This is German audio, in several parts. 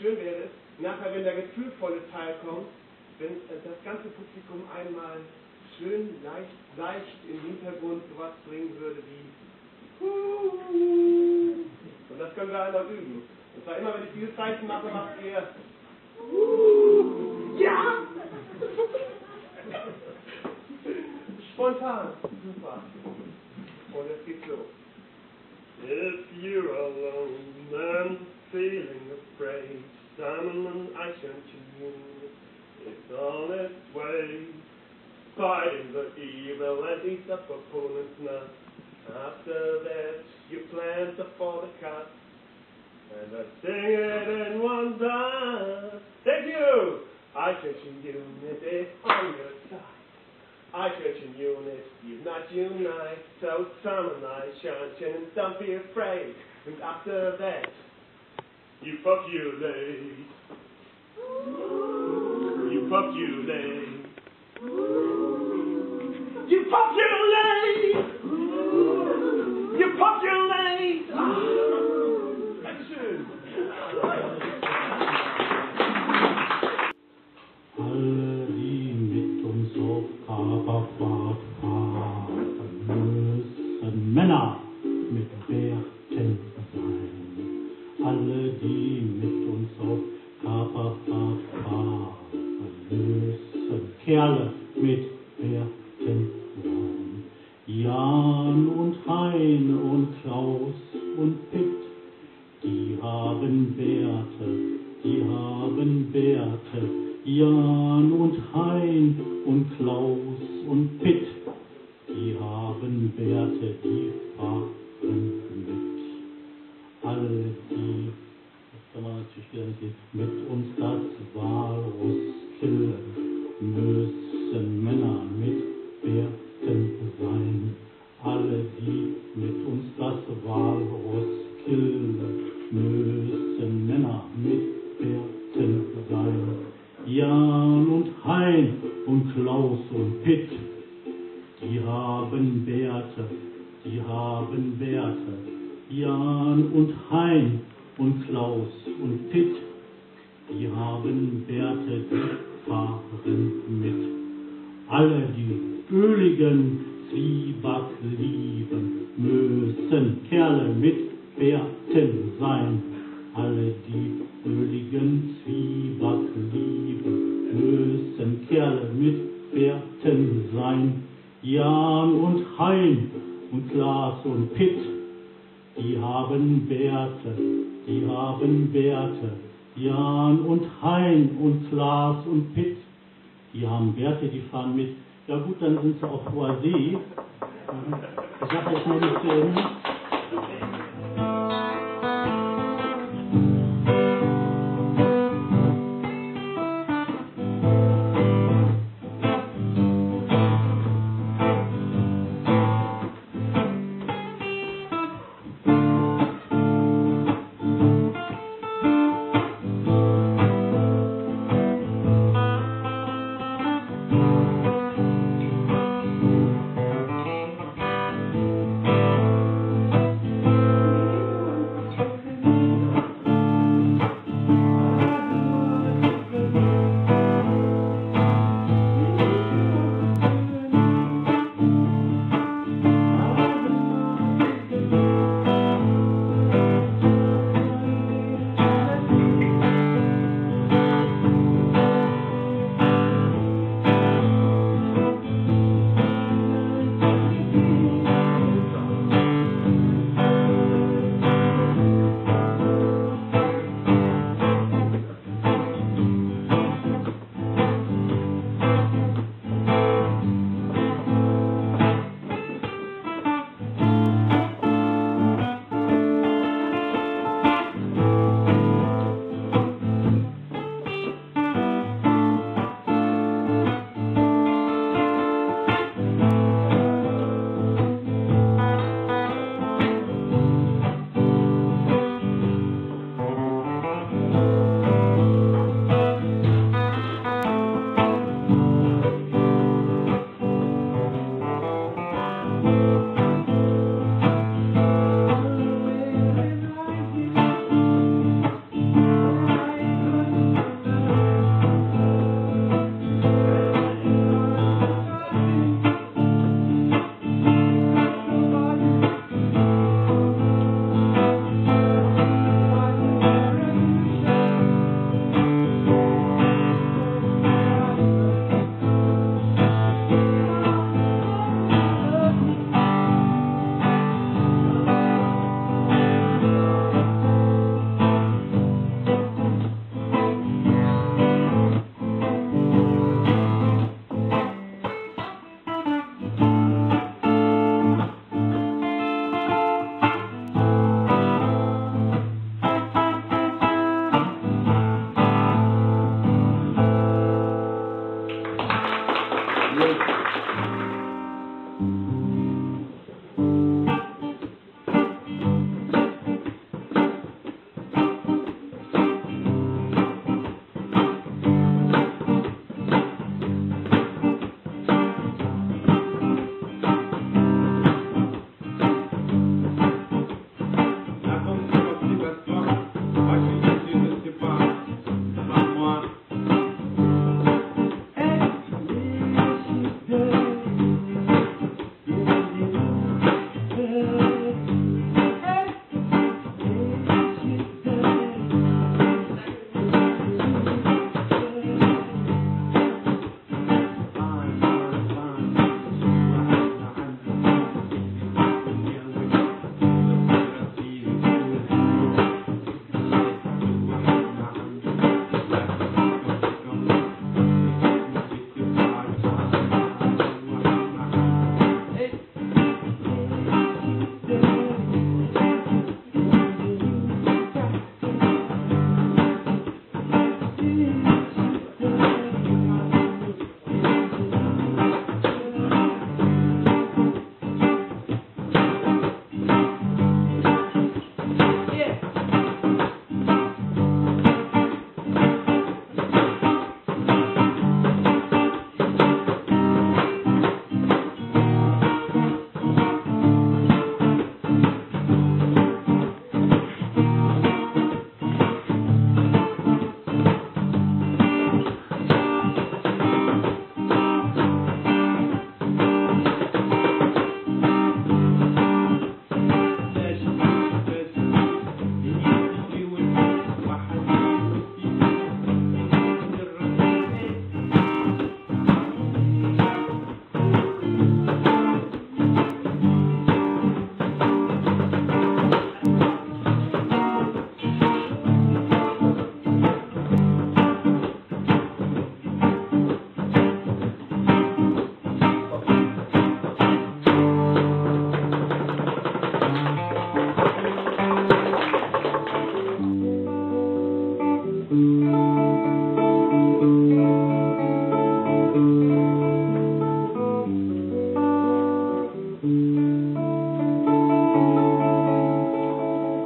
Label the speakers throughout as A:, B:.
A: schön wäre es, nachher, wenn der gefühlvolle Teil kommt, wenn äh, das ganze Publikum einmal schön leicht, leicht im Hintergrund sowas bringen würde wie und das können wir einmal üben. Und zwar immer, wenn ich dieses Zeichen mache, macht ihr ja! Spontan. Super. Und es geht los. If you're alone and feeling afraid, Simon, I sent you. It's on its way, fighting the evil and eat up opponent's now. After that, you plan to fall the cut, and I sing it in one dance. Thank you! I catch a unit on your side. I catch a unit, you not unite. So summonize, chanting, and don't be afraid. And after that, you pup you lay. You pup you
B: lay. You pup you. Jan und Hein und Klaus und Pitt, die haben Bärte, die haben Bärte, Jan und Hein und Klaus und Pitt, die haben Bärte, die fahren mit. Alle die, das kann man natürlich wieder mit uns das Walross killen, und Pitt, die haben Bärte, die fahren mit. Alle die öligen Zwieback lieben, müssen Kerle mit Bärten sein. Alle die öligen Zwieback lieben, müssen Kerle mit Bärten sein. Jan und Hein und Klaas und Pitt, die haben Bärte, die haben Bärte. Jan und Hein und Klaas und Pitt, die haben Bärte, die fahren mit. Ja gut, dann sind sie auf hoher See. Die Sache ist nur nicht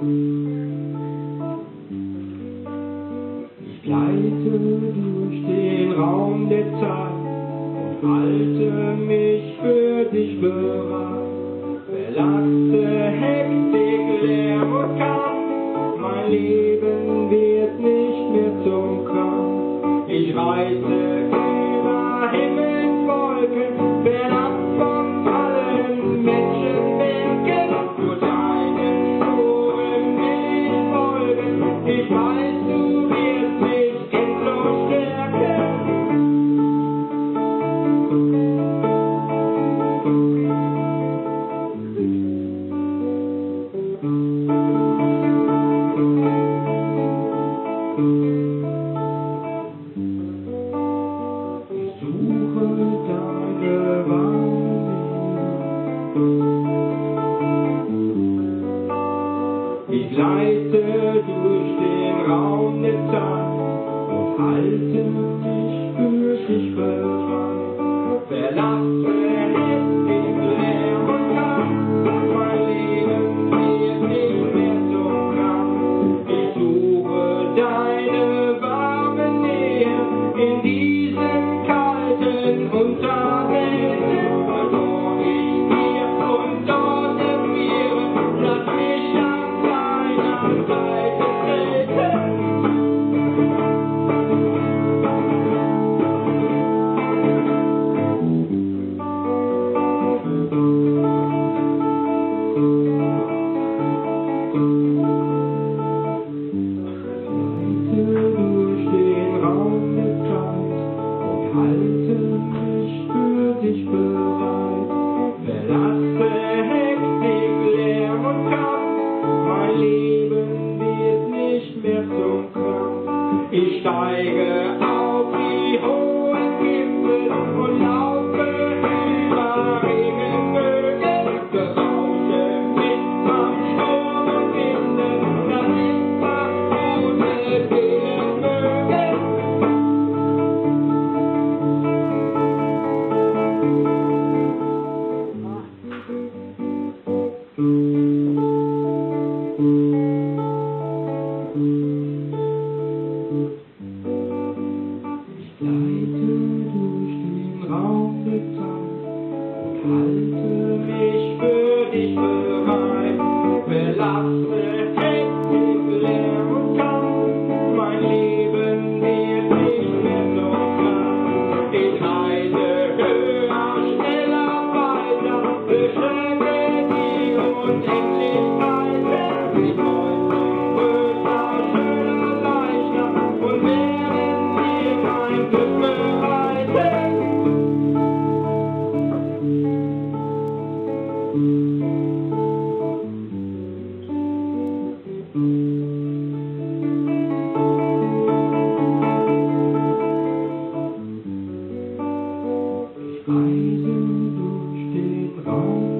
C: Ich gleite durch den Raum der Zeit und halte mich für dich bereit. Belaste Hektik, Lärm und Kampf, mein Leben. Du steht Raum.